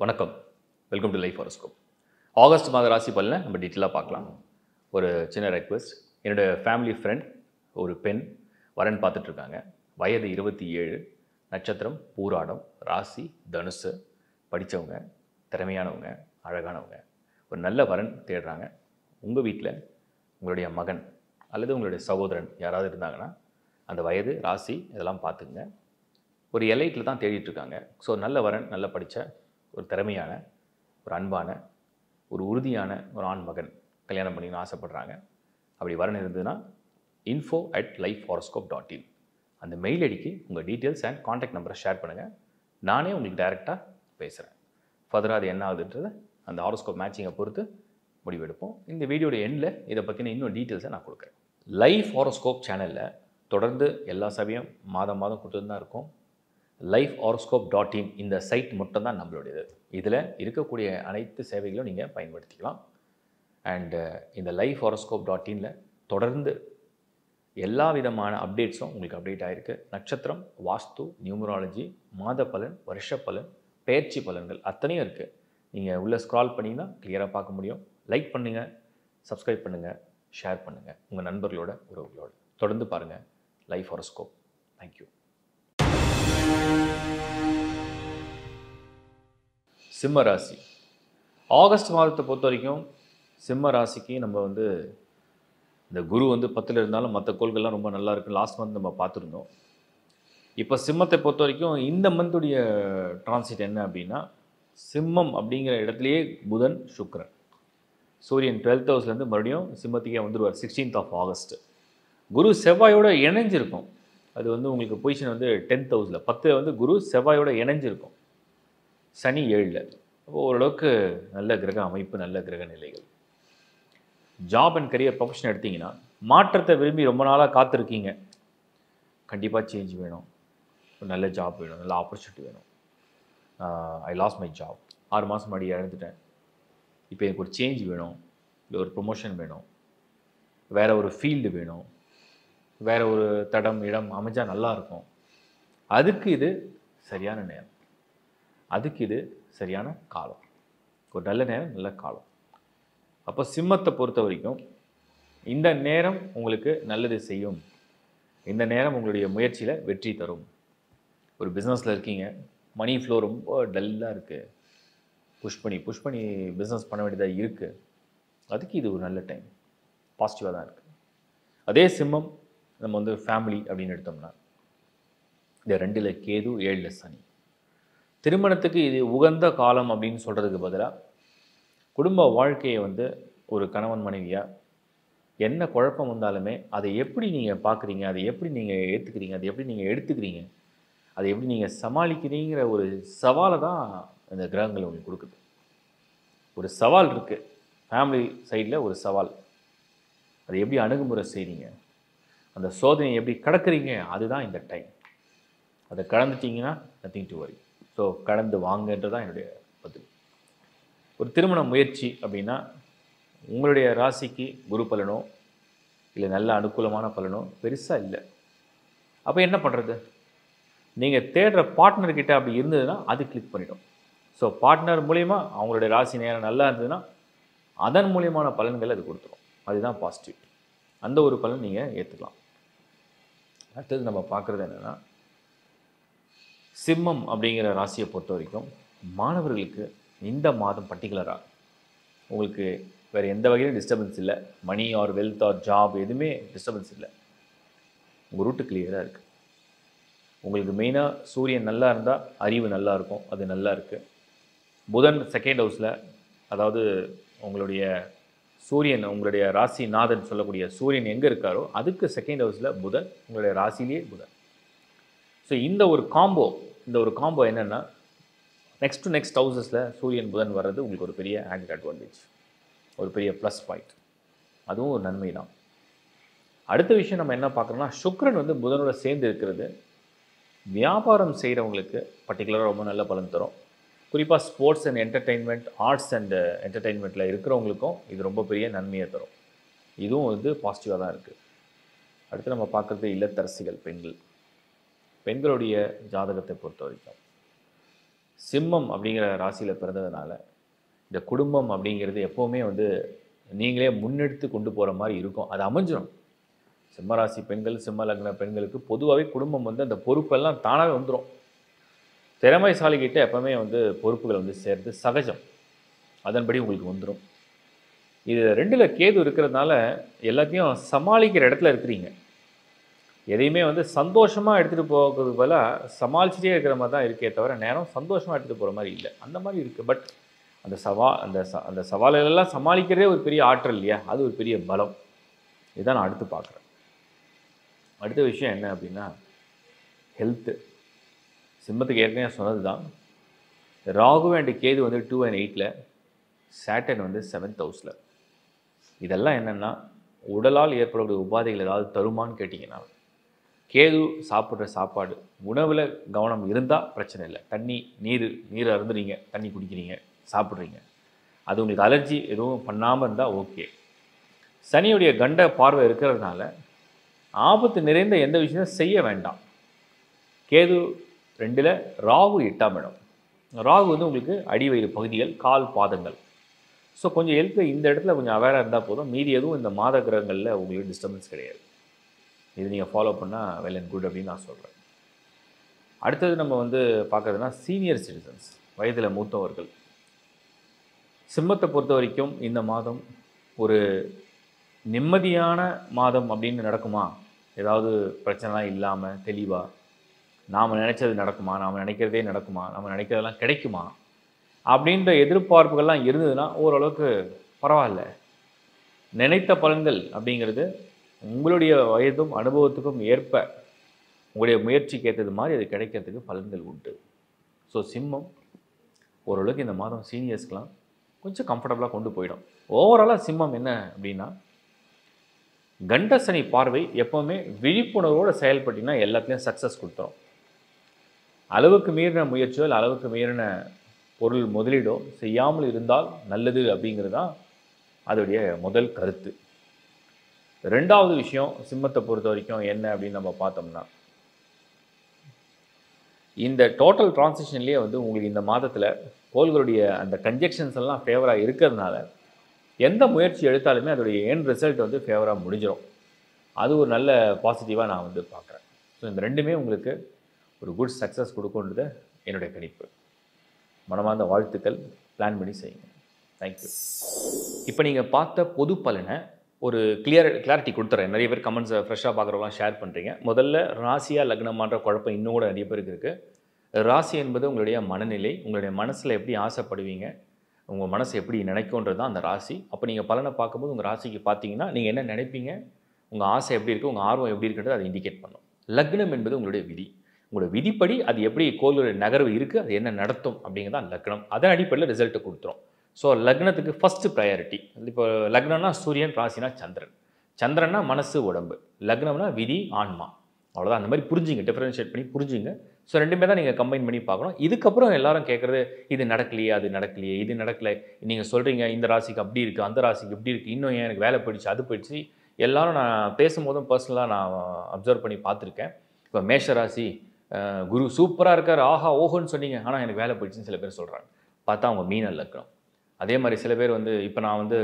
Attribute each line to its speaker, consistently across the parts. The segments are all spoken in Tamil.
Speaker 1: வணக்கம். Welcome to life horoscope August மாத ராசி பலனை நம்ம டீட்டெயிலாக பார்க்கலாம். ஒரு சின்ன ரெக்வெஸ்ட் என்னோட ஃபேமிலி ஃப்ரெண்ட் ஒரு பெண் வரன் பார்த்துட்ருக்காங்க வயது இருபத்தி ஏழு நட்சத்திரம் பூராடம் ராசி தனுசு படித்தவங்க திறமையானவங்க அழகானவங்க. ஒரு நல்ல வரன் தேடுறாங்க. உங்கள் வீட்டில் உங்களுடைய மகன் அல்லது உங்களுடைய சகோதரன் யாராவது இருந்தாங்கன்னா அந்த வயது ராசி இதெல்லாம் பார்த்துக்குங்க. ஒரு எலைட்டில் தான் தேடிட்டுருக்காங்க ஸோ நல்ல வரன் நல்லா படித்த ஒரு திறமையான ஒரு அன்பான ஒரு உறுதியான ஒரு ஆண் மகன் கல்யாணம் பண்ணிக்கணும்னு ஆசைப்பட்றாங்க. அப்படி வரணும் இருந்ததுன்னா info at life horoscope dot in அந்த மெயில் ஐடிக்கு உங்கள் டீட்டெயில்ஸ் அண்ட் காண்டாக்ட் நம்பரை ஷேர் பண்ணுங்கள் நானே உங்களுக்கு டைரெக்டாக பேசுகிறேன் ஃபர்தராக அது என்ன ஆகுதுன்றத அந்த ஹாரோஸ்கோப் மேட்சிங்கை பொறுத்து முடிவெடுப்போம். இந்த வீடியோட எண்டில் இதை பற்றின இன்னும் டீட்டெயில்ஸை நான் கொடுக்குறேன். லைஃப் ஹாரோஸ்கோப் சேனலில் தொடர்ந்து எல்லா சபையும் மாதம் மாதம் கொடுத்துட்டு தான் இருக்கும். லைஃப் ஆரோஸ்கோப் டாட் இன் இந்த சைட் மட்டும்தான் நம்மளுடையது. இதில் இருக்கக்கூடிய அனைத்து சேவைகளும் நீங்கள் பயன்படுத்திக்கலாம். அண்டு uh, இந்த லைஃப் ஹாரோஸ்கோப் டாட் இனில் தொடர்ந்து எல்லா விதமான அப்டேட்ஸும் உங்களுக்கு அப்டேட் ஆகிருக்கு நட்சத்திரம் வாஸ்து நியூமராலஜி மாத பலன் வருஷ பலன் பயிற்சி பலன்கள் அத்தனையும் இருக்குது நீங்கள் உள்ளே ஸ்க்ரால் பண்ணிங்கன்னா கிளியராக பார்க்க முடியும். லைக் பண்ணுங்கள் சப்ஸ்கிரைப் பண்ணுங்கள் ஷேர் பண்ணுங்கள் உங்கள் நண்பர்களோட உறவுகளோட. தொடர்ந்து பாருங்கள் லைஃப் ஹாரோஸ்கோப் தேங்க்யூ சிம்ம ராசி. ஆகஸ்ட் மாதத்தை பொறுத்த வரைக்கும் சிம்ம ராசிக்கு நம்ம வந்து இந்த குரு வந்து பத்தில் இருந்தாலும் மற்ற கோள்கள்லாம் ரொம்ப நல்லா இருக்கும் லாஸ்ட் மந்த் நம்ம பார்த்துருந்தோம். இப்போ சிம்மத்தை பொறுத்த வரைக்கும் இந்த மந்த்துடைய டிரான்சிட் என்ன அப்படின்னா சிம்மம் அப்படிங்கிற இடத்துலையே புதன் சுக்ரன் சூரியன் டுவெல்த் ஹவுஸ்லேருந்து மறுபடியும் சிம்மத்துக்கே வந்துடுவார் சிக்ஸ்டீன்த் ஆஃப் ஆகஸ்ட் குரு செவ்வாயோட இணைஞ்சிருக்கும். அது வந்து உங்களுக்கு பொசிஷன் வந்து டென்த் ஹவுஸில் பத்தில் வந்து குரு செவ்வாயோட இணைஞ்சிருக்கும். சனி ஏழில். அப்போ ஓரளவுக்கு நல்ல கிரக அமைப்பு நல்ல கிரக நிலைகள். ஜாப் அண்ட் கரியர் ப்ரொஃபஷன் எடுத்தீங்கன்னா மாற்றத்தை விரும்பி ரொம்ப நாளாக காத்திருக்கீங்க. கண்டிப்பாக சேஞ்ச் வேணும். ஒரு நல்ல ஜாப் வேணும். நல்ல ஆப்பர்ச்சுனிட்டி வேணும். ஐ லாஸ் மை ஜாப் ஆறு மாதம் முன்னாடி இழந்துட்டேன் இப்போ எனக்கு ஒரு சேஞ்ச் வேணும். இல்லை ஒரு ப்ரொமோஷன் வேணும். வேறு ஒரு ஃபீல்டு வேணும். வேறு ஒரு தடம் இடம் அமைஞ்சால் நல்லாயிருக்கும் அதுக்கு இது சரியான நேரம். அதுக்கு இது சரியான காலம். ஒரு நல்ல நேரம் நல்ல காலம். அப்போ சிம்மத்தை பொறுத்த வரைக்கும் இந்த நேரம் உங்களுக்கு நல்லது செய்யும். இந்த நேரம் உங்களுடைய முயற்சியில் வெற்றி தரும். ஒரு பிஸ்னஸில் இருக்கீங்க மணி ஃப்ளோ ரொம்ப டல்லாக இருக்குது புஷ் பண்ணி புஷ் பண்ணி பிஸ்னஸ் பண்ண வேண்டியதாக இருக்குது அதுக்கு இது ஒரு நல்ல டைம் பாசிட்டிவாக தான் இருக்குது அதே சிம்மம் நம்ம வந்து ஃபேமிலி அப்படின்னு எடுத்தோம்னா இந்த ரெண்டில் கேது ஏழில் சனி. திருமணத்துக்கு இது உகந்த காலம் அப்படின்னு சொல்கிறதுக்கு பதிலாக குடும்ப வாழ்க்கையை வந்து ஒரு கணவன் மனைவியாக என்ன குழப்பம் வந்தாலுமே அதை எப்படி நீங்கள் பார்க்குறீங்க அதை எப்படி நீங்கள் ஏற்றுக்கிறீங்க அதை எப்படி நீங்கள் எடுத்துக்கிறீங்க அதை எப்படி நீங்கள் சமாளிக்கிறீங்கிற ஒரு சவாலை தான் இந்த கிரகங்கள் உங்களுக்கு கொடுக்குது. ஒரு சவால் இருக்குது ஃபேமிலி சைடில் ஒரு சவால். அதை எப்படி அணுகுமுறை செய்கிறீங்க அந்த சோதனையை எப்படி கடக்கிறீங்க? அதுதான் இந்த டைம் அதை கடந்துட்டீங்கன்னா நத்திங் டு வரி ஸோ கடந்து வாங்கன்றது தான் என்னுடைய பதில். ஒரு திருமண முயற்சி அப்படின்னா உங்களுடைய ராசிக்கு குரு பலனோ இல்லை நல்ல அனுகூலமான பலனோ பெருசாக இல்லை. அப்போ என்ன பண்ணுறது நீங்கள் தேடுற பார்ட்னர்கிட்ட அப்படி இருந்ததுன்னா அது கிளிக் பண்ணிடும். ஸோ பார்ட்னர் மூலிமா அவங்களுடைய ராசி நேரம் நல்லா இருந்ததுன்னா அதன் மூலியமான பலன்கள் அது கொடுத்துரும். அதுதான் பாசிட்டிவ் அந்த ஒரு பலன் நீங்கள் ஏற்றுக்கலாம் அடுத்தது நம்ம பார்க்குறது என்னென்னா சிம்மம் அப்படிங்கிற ராசியை பொறுத்த வரைக்கும் மாணவர்களுக்கு இந்த மாதம் பர்டிகுலராக உங்களுக்கு வேறு எந்த வகையிலும் டிஸ்டர்பன்ஸ் இல்லை. Money or wealth or job எதுவுமே டிஸ்டர்பன்ஸ் இல்லை. உங்கள் ரூட்டு கிளியராக இருக்குது உங்களுக்கு மெயினாக சூரியன் நல்லா இருந்தால் அறிவு நல்லா இருக்கும் அது நல்லா இருக்குது புதன் செகண்ட் ஹவுஸில் அதாவது உங்களுடைய சூரியன் உங்களுடைய ராசி நாதன் சொல்லக்கூடிய சூரியன் எங்கே இருக்காரோ அதுக்கு செகண்ட் ஹவுஸில் புதன் உங்களுடைய ராசிலேயே புதன். ஸோ இந்த ஒரு காம்போ இந்த ஒரு காம்போ என்னென்னா நெக்ஸ்ட் டு நெக்ஸ்ட் ஹவுசஸில் சூரியன் புதன் வர்றது உங்களுக்கு ஒரு பெரிய ஆடட் அட்வான்டேஜ் ஒரு பெரிய ப்ளஸ் பாயிண்ட் அதுவும் ஒரு நன்மை தான். அடுத்த விஷயம் நம்ம என்ன பார்க்குறோம்னா சுக்ரன் வந்து புதனோட சேர்ந்து இருக்கிறது வியாபாரம் செய்கிறவங்களுக்கு பர்டிகுலராக ரொம்ப நல்ல பலன் தரும். குறிப்பாக sports and entertainment arts and என்டர்டெயின்மெண்ட்டில் இருக்கிறவங்களுக்கும் இது ரொம்ப பெரிய நன்மையை தரும். இதுவும் வந்து பாசிட்டிவாக தான் இருக்குது அடுத்து நம்ம பார்க்குறது இல்லத்தரசிகள் பெண்கள். பெண்களுடைய ஜாதகத்தை பொறுத்த வரைக்கும். சிம்மம் அப்படிங்கிற ராசியில் பிறந்ததுனால இந்த குடும்பம் அப்படிங்கிறது எப்போவுமே வந்து நீங்களே முன்னெடுத்து கொண்டு போகிற மாதிரி இருக்கும். அது அமைஞ்சிடும் சிம்மராசி பெண்கள் சிம்ம லக்ன பெண்களுக்கு பொதுவாகவே குடும்பம் வந்து அந்த பொறுப்பெல்லாம் தானாகவே வந்துடும் திறமைசாலிகிட்ட எப்போவுமே வந்து பொறுப்புகள் வந்து சேர்ந்து சகஜம். அதன்படி உங்களுக்கு வந்துடும் இது ரெண்டில் கேது இருக்கிறதுனால எல்லாத்தையும் சமாளிக்கிற இடத்துல இருக்கிறீங்க. எதையுமே வந்து சந்தோஷமாக எடுத்துகிட்டு போகிறது பதிலாக சமாளிச்சுட்டே இருக்கிற மாதிரி தான் இருக்கே தவிர நேரம் சந்தோஷமாக எடுத்துகிட்டு போகிற மாதிரி இல்லை. அந்த மாதிரி இருக்குது பட் அந்த சவா அந்த ச அந்த சவால்களெல்லாம் சமாளிக்கிறதே ஒரு பெரிய ஆற்றல் இல்லையா? அது ஒரு பெரிய பலம். இதுதான் நான் அடுத்து பார்க்குறேன். அடுத்த விஷயம் என்ன அப்படின்னா ஹெல்த்து சிம்மத்துக்கு ஏற்கனவே சொன்னது தான். ராகு அண்ட் கேது வந்து டூ அண்ட் எயிட்டில் சேட்டன் வந்து செவன்த் ஹவுஸில் இதெல்லாம் என்னென்னா உடலால் ஏற்படக்கூடிய உபாதைகள் ஏதாவது தருமான்னு கேட்டிங்கன்னா கேது சாப்பிட்ற சாப்பாடு உணவில் கவனம் இருந்தால் பிரச்சனை இல்லை. தண்ணி நீர் நீர் அருந்துறீங்க தண்ணி குடிக்கிறீங்க சாப்பிட்றீங்க. அது உங்களுக்கு அலர்ஜி எதுவும் பண்ணாமல் இருந்தால் ஓகே சனியுடைய கண்ட பார்வை இருக்கிறதுனால ஆபத்து நிறைந்த எந்த விஷயமும் செய்ய வேண்டாம். கேது ரெண்டில் ராகு எட்டாம் இடம். ராகு வந்து உங்களுக்கு அடிவயிறு பகுதிகள் கால் பாதங்கள். ஸோ கொஞ்சம் ஹெல்த்து இந்த இடத்துல கொஞ்சம் அவேராக இருந்தால் போதும். மீதி எதுவும் இந்த மாத கிரகங்களில் உங்களுக்கு டிஸ்டர்பன்ஸ் கிடையாது. இது நீங்கள் ஃபாலோ பண்ணால் வெல் அண்ட் குட் அப்படின்னு நான் சொல்கிறேன் அடுத்தது நம்ம வந்து பார்க்குறதுனா சீனியர் சிட்டிசன்ஸ் வயதில் மூத்தவர்கள். சிம்மத்தை பொறுத்த வரைக்கும் இந்த மாதம் ஒரு நிம்மதியான மாதம் அப்படின்னு நடக்குமா? ஏதாவது பிரச்சனைலாம் இல்லாமல் தெளிவாக நாம் நினச்சது நடக்குமா? நாம் நினைக்கிறதே நடக்குமா? நம்ம நினைக்கிறதெல்லாம் கிடைக்குமா? அப்படின்ற எதிர்பார்ப்புகள்லாம் இருந்ததுன்னா ஓரளவுக்கு பரவாயில்ல. நினைத்த பலன்கள் அப்படிங்கிறது உங்களுடைய வயதும் அனுபவத்துக்கும் ஏற்ப உங்களுடைய முயற்சிக்கு ஏற்றது மாதிரி அது கிடைக்கிறதுக்கு பலன்கள் உண்டு. ஸோ சிம்மம் ஓரளவுக்கு இந்த மாதம் சீனியர்ஸ்க்கெலாம் கொஞ்சம் கம்ஃபர்டபுளாக கொண்டு போயிடும். ஓவராலாக சிம்மம் என்ன அப்படின்னா கண்டசனி பார்வை எப்போவுமே விழிப்புணர்வோடு செயல்பட்டிங்கன்னா எல்லாத்துலேயும் சக்ஸஸ் கொடுத்துரும். அளவுக்கு மீறின முயற்சியோ இல்லை அளவுக்கு மீறின பொருள் முதலீடோ செய்யாமல் இருந்தால் நல்லது அப்படிங்கிறது தான் அதோடைய முதல் கருத்து. ரெண்டாவது விஷயம் சிம்மத்தை பொறுத்த வரைக்கும் என்ன அப்படின்னு நம்ம பார்த்தோம்னா இந்த டோட்டல் டிரான்சிஷன்லேயே வந்து உங்களுக்கு இந்த மாதத்தில் கோள்களுடைய அந்த கன்ஜெக்ஷன்ஸ் எல்லாம் ஃபேவராக இருக்கிறதுனால எந்த முயற்சி எடுத்தாலுமே அதோடைய என் ரிசல்ட் வந்து ஃபேவராக முடிஞ்சிடும் அது ஒரு நல்ல பாசிட்டிவாக நான் வந்து பார்க்குறேன். ஸோ இந்த ரெண்டுமே உங்களுக்கு ஒரு குட் சக்ஸஸ் கொடுக்குன்றது என்னுடைய கணிப்பு. மனமார்ந்த வாழ்த்துக்கள். பிளான் பண்ணி செய்யுங்க. தேங்க்யூ இப்போ நீங்கள் பார்த்த பொது பலனை ஒரு கிளியர் கிளாரிட்டி கொடுத்துறேன். நிறைய பேர் கமெண்ட்ஸை ஃப்ரெஷ்ஷாக பார்க்குறவங்களாம் ஷேர் பண்ணுறீங்க முதல்ல ராசியாக லக்னமான்ற குழப்பம் இன்னும் கூட நிறைய பேருக்கு இருக்குது ராசி என்பது உங்களுடைய மனநிலை உங்களுடைய மனசில் எப்படி ஆசைப்படுவீங்க உங்கள் மனசு எப்படி நினைக்கும்ன்றது தான் அந்த ராசி. அப்போ நீங்கள் பலனை பார்க்கும்போது உங்கள் ராசிக்கு பார்த்தீங்கன்னா நீங்கள் என்ன நினைப்பீங்க உங்கள் ஆசை எப்படி இருக்குது உங்கள் ஆர்வம் எப்படி இருக்குன்றது அதை இண்டிகேட் பண்ணும். லக்னம் என்பது உங்களுடைய விதி. உங்களோட விதிப்படி அது எப்படி கோளுடைய நகர்வு இருக்குது அது என்ன நடத்தும் அப்படிங்கிறது லக்னம். அதன் அடிப்படையில் ரிசல்ட்டை கொடுத்துரும். ஸோ லக்னத்துக்கு ஃபஸ்ட்டு ப்ரையாரிட்டி இப்போ லக்னம்னா சூரியன் ராசினா சந்திரன். சந்திரன்னா மனசு உடம்பு. லக்னம்னா விதி ஆன்மா. அவ்வளோதான் அந்த மாதிரி புரிஞ்சுங்க டிஃப்ரென்ஷியேட் பண்ணி புரிஞ்சுங்க. ஸோ ரெண்டுமே தான் நீங்கள் கம்பைன் பண்ணி பார்க்கணும். இதுக்கப்புறம் எல்லாரும் கேட்குறது இது நடக்கலையே அது நடக்கலையே இது நடக்கலை. நீங்கள் சொல்கிறீங்க இந்த ராசிக்கு அப்படி இருக்குது அந்த ராசிக்கு இப்படி இருக்குது இன்னும் ஏன் எனக்கு வேலை போயிடுச்சு அது போயிடுச்சு? எல்லாரும் நான் பேசும்போதும் பர்சனலாக நான் அப்சர்வ் பண்ணி பார்த்துருக்கேன். இப்போ மேஷ ராசி குரு சூப்பராக இருக்கார். ஆஹா ஓஹோன்னு சொன்னீங்க. ஆனால் எனக்கு வேலை போயிடுச்சுன்னு சில பேர் சொல்கிறாங்க பார்த்தா அவங்க மீனல் லக்கணம் அதே மாதிரி சில பேர் வந்து இப்போ நான் வந்து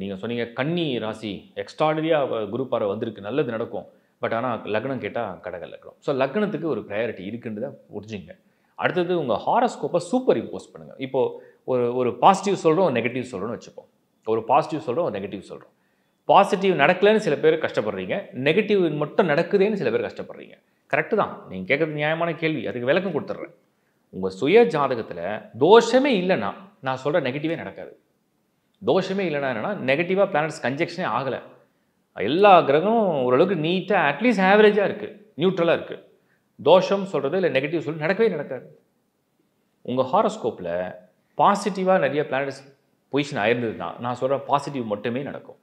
Speaker 1: நீங்கள் சொன்னீங்க கன்னி ராசி எக்ஸ்ட்ராடரியாக குரு பார்வை வந்திருக்கு. நல்லது நடக்கும். பட் ஆனால் லக்னம் கேட்டால் கடக லக்னம். ஸோ லக்னத்துக்கு ஒரு ப்ரையாரிட்டி இருக்குன்றதை புரிஞ்சுங்க. அடுத்தது உங்கள் ஹாரஸ்கோப்பை சூப்பர் இம்போஸ் பண்ணுங்கள் இப்போது ஒரு ஒரு பாசிட்டிவ் சொல்கிறோம் ஒரு நெகட்டிவ் சொல்கிறோன்னு வச்சுப்போம். ஒரு பாசிட்டிவ் சொல்கிறோம் ஒரு நெகட்டிவ் சொல்கிறோம் பாசிட்டிவ் நடக்கலைன்னு சில பேர் கஷ்டப்படுறீங்க. நெகட்டிவ் மட்டும் நடக்குதேன்னு சில பேர் கஷ்டப்படுறீங்க. கரெக்டு தான். நீங்கள் கேட்குறது நியாயமான கேள்வி. அதுக்கு விளக்கம் கொடுத்துட்றேன் உங்கள் சுய ஜாதகத்தில் தோஷமே இல்லைன்னா நான் சொல்கிற நெகட்டிவே நடக்காது. தோஷமே இல்லைன்னா என்னென்னா நெகட்டிவாக பிளானட்ஸ் கன்ஜெக்ஷனே ஆகலை. எல்லா கிரகமும் ஓரளவுக்கு நீட்டாக அட்லீஸ்ட் ஆவரேஜாக இருக்குது நியூட்ரலாக இருக்குது தோஷம் சொல்கிறது இல்லை நெகட்டிவ் சொல்லி நடக்கவே நடக்காது. உங்கள் ஹாரோஸ்கோப்பில் பாசிட்டிவாக நிறைய பிளானட்ஸ் பொசிஷன் ஆயிருந்ததுன்னா நான் சொல்கிற பாசிட்டிவ் மட்டுமே நடக்கும்.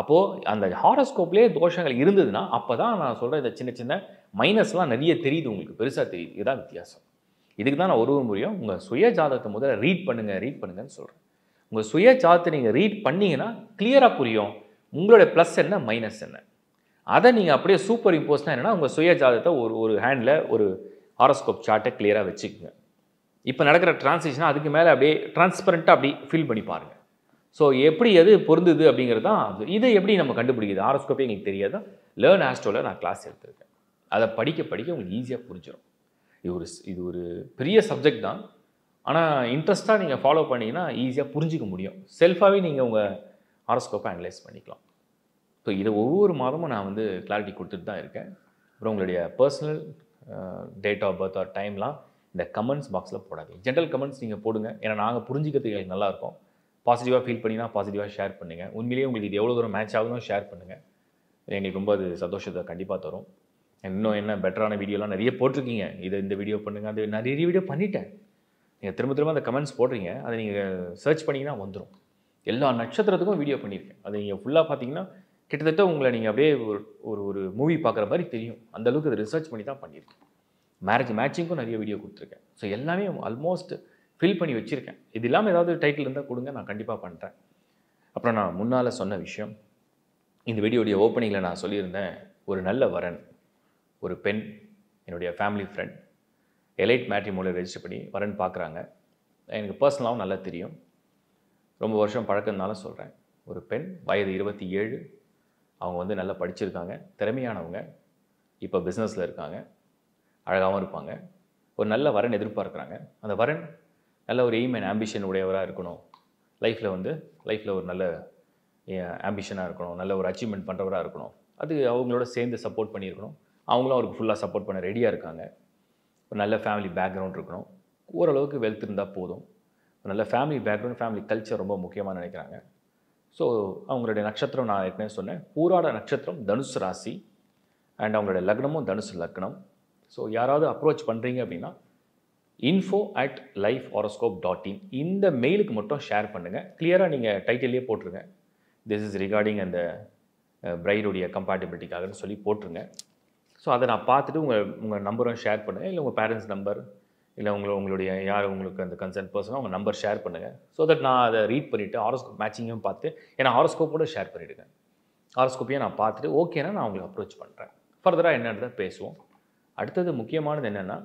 Speaker 1: அப்போது அந்த ஹாரோஸ்கோப்லேயே தோஷங்கள் இருந்ததுன்னா அப்போ தான் நான் சொல்கிற இந்த சின்ன சின்ன மைனஸ்லாம் நிறைய தெரியுது உங்களுக்கு பெருசாக தெரியுது. இதுதான் வித்தியாசம். இதுக்கு தான் நான் ஒரு முறையும் உங்கள் சுய ஜாதகத்தை முதல்ல ரீட் பண்ணுங்கள் ரீட் பண்ணுங்கன்னு சொல்கிறேன் உங்கள் சுய ஜாதகத்தை நீங்கள் ரீட் பண்ணிங்கன்னா கிளியராக புரியும் உங்களுடைய ப்ளஸ் என்ன மைனஸ் என்ன. அதை நீங்கள் அப்படியே சூப்பர் இம்போஸ்னால் என்னென்னா உங்கள் சுய ஜாதகத்தை ஒரு ஒரு ஹேண்டில் ஒரு ஹாரோஸ்கோப் சார்ட்டை கிளியராக வச்சுக்கோங்க. இப்போ நடக்கிற டிரான்சேக்ஷனாக அதுக்கு மேலே அப்படியே டிரான்ஸ்பரண்ட்டாக அப்படி ஃபில் பண்ணி பாருங்கள் ஸோ எப்படி எது பொருந்துது அப்படிங்கிறது தான் அது. இதை எப்படி நம்ம கண்டுபிடிக்குது? ஆரோஸ்கோப்பே எங்களுக்கு தெரியாதா? லேர்ன் ஆஸ்ட்ரோவில் நான் கிளாஸ் எடுத்திருக்கேன். அதை படிக்க படிக்க உங்களுக்கு ஈஸியாக புரிஞ்சிடும் இது ஒரு இது ஒரு பெரிய சப்ஜெக்ட் தான். ஆனால் இன்ட்ரெஸ்ட்டாக நீங்கள் ஃபாலோ பண்ணிங்கன்னா ஈஸியாக புரிஞ்சிக்க முடியும். செல்ஃபாகவே நீங்கள் உங்கள் ஆரோஸ்கோப்பை அனலைஸ் பண்ணிக்கலாம். ஸோ இதை ஒவ்வொரு மாதமும் நான் வந்து கிளாரிட்டி கொடுத்துட்டு தான் இருக்கேன். அப்புறம் உங்களுடைய personal date of birth or டைம்லாம் இந்த கமெண்ட்ஸ் பாக்ஸில் போடாதீங்க. ஜென்ரல் கமெண்ட்ஸ் நீங்கள் போடுங்க. ஏன்னா நாங்கள் புரிஞ்சிக்கிறதுக்கு எங்களுக்கு நல்லாயிருக்கும் பாசிட்டிவாக ஃபீல் பண்ணினா பாசிட்டிவாக ஷேர் பண்ணுங்கள் உண்மையிலேயே உங்களுக்கு இது எவ்வளோ தூரம் மேட்ச் ஆகுதுன்னு ஷேர் பண்ணுங்கள் எங்களுக்கு ரொம்ப அது சந்தோஷத்தை கண்டிப்பாக தரும். இன்னும் என்ன பெட்டரான வீடியோலாம் நிறைய போட்டிருக்கீங்க. இதை இந்த வீடியோ பண்ணுங்கள் அது நிறைய வீடியோ பண்ணிட்டேன். நீங்கள் திரும்ப திரும்ப அந்த கமெண்ட்ஸ் போடுறீங்க. அதை நீங்கள் சர்ச் பண்ணிங்கன்னா வந்துடும் எல்லா நட்சத்திரத்துக்கும் வீடியோ பண்ணியிருக்கேன். அதை நீங்கள் ஃபுல்லாக பார்த்தீங்கன்னா கிட்டத்தட்ட உங்களை நீங்கள் அப்படியே ஒரு ஒரு ஒரு மூவி பார்க்குற மாதிரி தெரியும். அந்தளவுக்கு அதை ரிசர்ச் பண்ணி தான் பண்ணியிருக்கேன். மேரேஜ் மேட்சிங்க்கும் நிறைய வீடியோ கொடுத்துருக்கேன். ஸோ எல்லாமே ஆல்மோஸ்ட் ஃபில் பண்ணி வச்சுருக்கேன். இது இல்லாமல் ஏதாவது டைட்டில் இருந்தால் கொடுங்க. நான் கண்டிப்பாக பண்ணுறேன் அப்புறம் நான் முன்னால் சொன்ன விஷயம் இந்த வீடியோடைய ஓப்பனிங்கில் நான் சொல்லியிருந்தேன் ஒரு நல்ல வரன். ஒரு பெண் என்னுடைய ஃபேமிலி ஃப்ரெண்ட் எலைட் மேட்ரிமோனில் ரெஜிஸ்டர் பண்ணி வரேன்னு பார்க்குறாங்க எனக்கு பர்சனலாகவும் நல்லா தெரியும். ரொம்ப வருஷம் பழக்கம்னால சொல்கிறேன் ஒரு பெண் வயது இருபத்தி ஏழு அவங்க வந்து நல்லா படிச்சிருக்காங்க. திறமையானவங்க. இப்போ பிஸ்னஸில் இருக்காங்க. அழகாகவும் இருப்பாங்க. ஒரு நல்ல வரன் எதிர்பார்க்குறாங்க. அந்த வரன் நல்ல ஒரு எய்ம் அண்ட் ஆம்பிஷன் உடையவராக இருக்கணும். லைஃப்பில் வந்து லைஃப்பில் ஒரு நல்ல ஆம்பிஷனாக இருக்கணும். நல்ல ஒரு அச்சீவ்மெண்ட் பண்ணுறவராக இருக்கணும். அது அவங்களோட சேர்ந்து சப்போர்ட் பண்ணியிருக்கணும். அவங்களும் அவருக்கு ஃபுல்லாக சப்போர்ட் பண்ண ரெடியாக இருக்காங்க. ஒரு நல்ல ஃபேமிலி பேக்ரவுண்ட் இருக்கணும். ஓரளவுக்கு வெல்த் இருந்தால் போதும். ஒரு நல்ல ஃபேமிலி பேக்ரவுண்ட் ஃபேமிலி கல்ச்சர் ரொம்ப முக்கியமாக நினைக்கிறாங்க. ஸோ அவங்களுடைய நட்சத்திரம் நான் ஏற்கனவே சொன்னேன். பூராட நட்சத்திரம் தனுசு ராசி அண்ட் அவங்களுடைய லக்னமும் தனுசு லக்னம். ஸோ யாராவது அப்ரோச் பண்ணுறீங்க அப்படின்னா info at life horoscope dot in இந்த மெயிலுக்கு மட்டும் ஷேர் பண்ணுங்கள் கிளியராக நீங்கள் டைட்டிலே போட்டுருங்க. திஸ் இஸ் ரிகார்டிங் அந்த பிரைடுடைய கம்பேட்டபிலிட்டிக்காகன்னு சொல்லி போட்டுருங்க. ஸோ அதை நான் பார்த்துட்டு உங்கள் உங்கள் நம்பரும் ஷேர் பண்ணுங்கள் இல்லை உங்கள் பேரண்ட்ஸ் நம்பர் இல்லை உங்களை உங்களுடைய யார் உங்களுக்கு அந்த கன்சர்ன் பர்சனோ உங்கள் நம்பர் ஷேர் பண்ணுங்கள் ஸோ தட் நான் அதை ரீட் பண்ணிவிட்டு ஹாரோஸ்கோப் மேட்சிங்கும் பார்த்து ஏன்னா ஹாரோஸ்கோப்போடு ஷேர் பண்ணிவிடுங்க ஹாரோஸ்கோப்பையும் நான் பார்த்துட்டு ஓகேனா நான் உங்களுக்கு அப்ரோச் பண்ணுறேன் ஃபர்தராக என்னன்றதை பேசுவோம். அடுத்தது முக்கியமானது என்னென்னா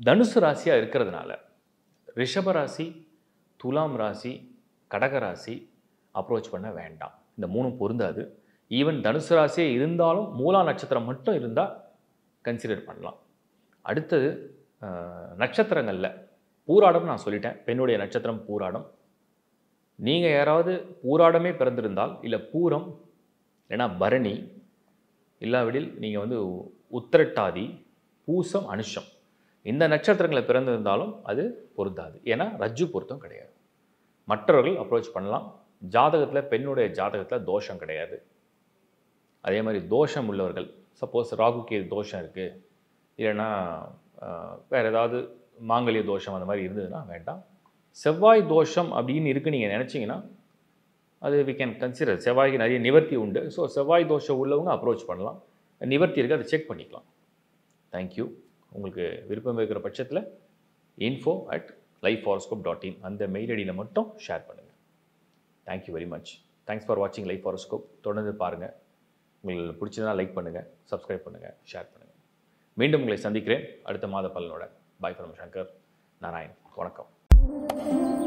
Speaker 1: தனுசு ராசியாக இருக்கிறதுனால ரிஷப ராசி துலாம் ராசி கடக ராசி அப்ரோச் பண்ண வேண்டாம். இந்த மூணும் பொருந்தாது. ஈவன் தனுசு ராசியே இருந்தாலும் மூலா நட்சத்திரம் மட்டும் இருந்தால் கன்சிடர் பண்ணலாம். அடுத்தது நட்சத்திரங்களில் பூராடம் நான் சொல்லிட்டேன். பெண்ணுடைய நட்சத்திரம் பூராடம். நீங்கள் யாராவது பூராடமே பிறந்திருந்தால் இல்லை பூரம் இல்லைன்னா பரணி இல்லாவிடில் நீங்கள் வந்து உத்திரட்டாதி பூசம் அனுஷம். இந்த நட்சத்திரங்களில் பிறந்திருந்தாலும் அது பொருந்தாது. ஏன்னா ரஜ்ஜு பொருத்தம் கிடையாது. மற்றவர்கள் அப்ரோச் பண்ணலாம். ஜாதகத்தில் பெண்ணுடைய ஜாதகத்தில் தோஷம் கிடையாது. அதே மாதிரி தோஷம் உள்ளவர்கள் சப்போஸ் ராகுக்கு தோஷம் இருக்குது இல்லைன்னா வேறு ஏதாவது மாங்கல்ய தோஷம் அந்த மாதிரி இருந்ததுன்னா வேண்டாம். செவ்வாய் தோஷம் அப்படின்னு இருக்குது நீங்கள் நினச்சிங்கன்னா அது வி கேன் கன்சிடர் செவ்வாய்க்கு நிறைய நிவர்த்தி உண்டு. ஸோ செவ்வாய் தோஷம் உள்ளவங்க அப்ரோச் பண்ணலாம். நிவர்த்தி இருக்குது அதை செக் பண்ணிக்கலாம். தேங்க்யூ உங்களுக்கு விருப்பம் இருக்கிற பட்சத்தில் info at life horoscope dot in அந்த மெயில் ஐடியில் மட்டும் ஷேர் பண்ணுங்கள் thank you very much thanks for வாட்சிங் லைஃப் ஹாரோஸ்கோப் தொடர்ந்து பாருங்கள் உங்களுக்கு பிடிச்சதுனா லைக் பண்ணுங்கள் சப்ஸ்கிரைப் பண்ணுங்கள் ஷேர் பண்ணுங்கள் மீண்டும் உங்களை சந்திக்கிறேன் அடுத்த மாத பலனோட. பாய் ஃப்ரம் சங்கர் நாராயண் வணக்கம்.